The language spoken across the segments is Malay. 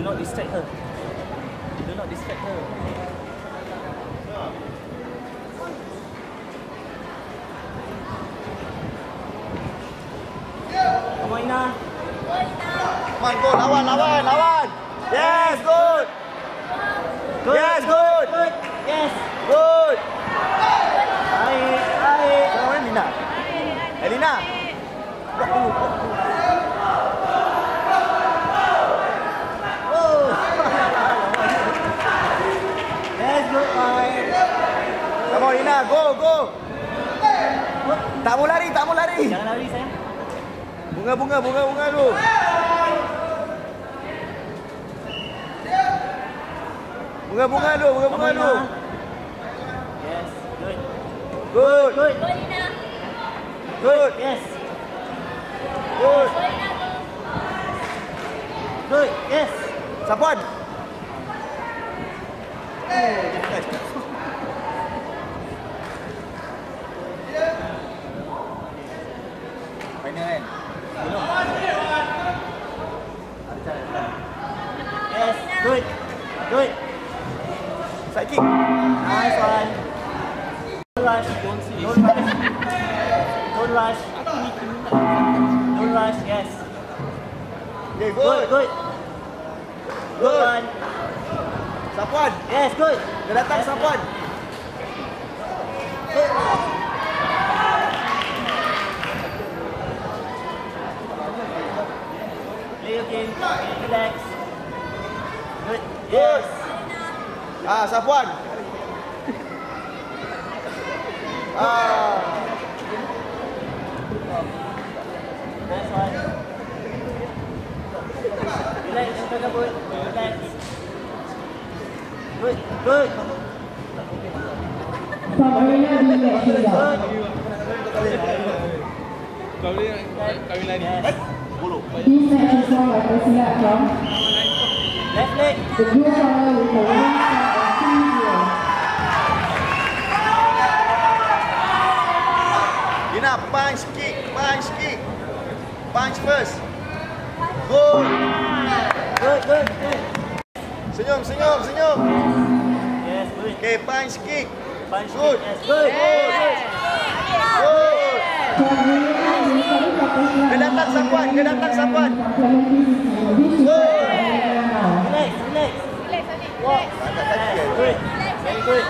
Do not distract her. Do not distract her. Come on, Ina. Come on, go. Lawan, lawan, lawan. Yes, good. Good. Yes, good. Go, go. Tak mau lari, tak mau lari. Jangan lari sayang. Bunga, bunga, bunga, bunga dulu. Bunga, bunga dulu, bunga, bunga dulu. Ina. Yes, good. Good. Good. Good. Yes. Good. Good. Yes. Sapuan. Final kan? Yes. Good. Good. Side kick. Nice one. Don't rush. Don't rush. Don't rush. Don't rush. Yes. Okay, Good. good. Good. Good Good. one. Sapuan. Yes. Good. Dia datang Sapuan. Good. Again. Relax. Good. Yes. Ah, Sapuan. Ah, Nice one. Relax, jangan kabut. Relax. Good, good, Result. good. Kau ni kawin lari. Yes. This match is won by Priscilla from Left leg. the blue corner with the winning score of 2-0. Lina, punch kick, punch kick. Punch first. Good. Good, good, good. Senyum, senyum, senyum. Yes, good. Okay, punch kick. Punch Good. kick. Yes, good. Good. Good. From Arena B, Kevin Patricia Dia datang Sapuan, dia datang Sapuan. from Clementi City. This is Good. now. Relax, relax. Walk. Angkat kaki ya. Good. Very good.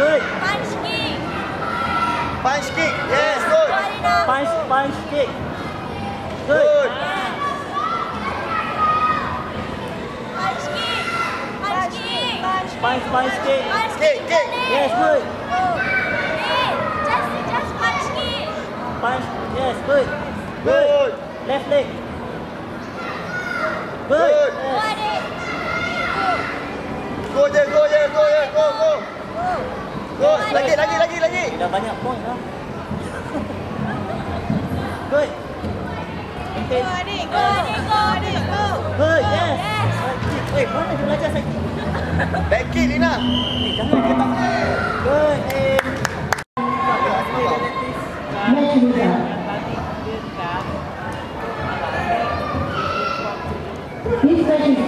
Good. Punch kick. Yes, good. Punch, punch kick. Good. Good. Punch, punch kick. Kick, kick. Yes, good. Punch. Yes, good. Good. Left leg. Good. Go je, go je, go je, go, go. Go. Lagi, lagi, lagi, lagi. Dah banyak point lah. Good. Maintain. Good, yes. Eh, mana dia belajar saya? Back kick, Lina. Eh, jangan dia tak. Good, eh. Match result. This